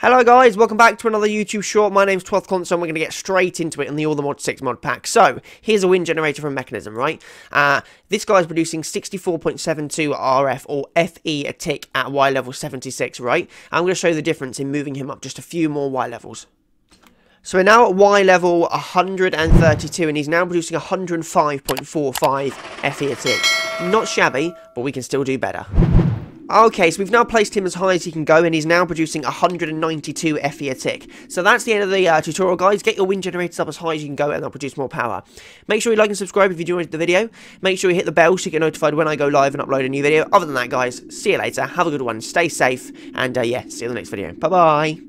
Hello guys, welcome back to another YouTube short. My name's 12th Consul and we're going to get straight into it in the All the Mod 6 mod pack. So, here's a wind generator from Mekanism, right? Uh, this guy's producing 64.72 RF or FE a tick at Y level 76, right? I'm going to show you the difference in moving him up just a few more Y levels. So we're now at Y level 132 and he's now producing 105.45 FE a tick. Not shabby, but we can still do better. Okay, so we've now placed him as high as he can go, and he's now producing 192 FE a tick. So that's the end of the uh, tutorial, guys. Get your wind generators up as high as you can go, and they'll produce more power. Make sure you like and subscribe if you enjoyed the video. Make sure you hit the bell so you get notified when I go live and upload a new video. Other than that, guys, see you later. Have a good one. Stay safe, and uh, yeah, see you in the next video. Bye-bye.